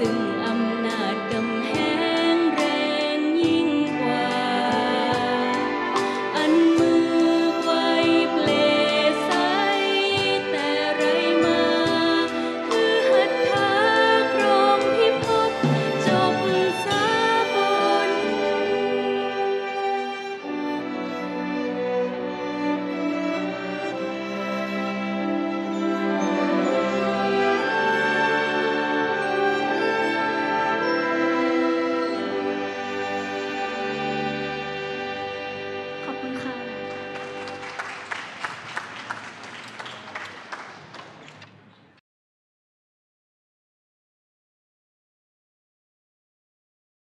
in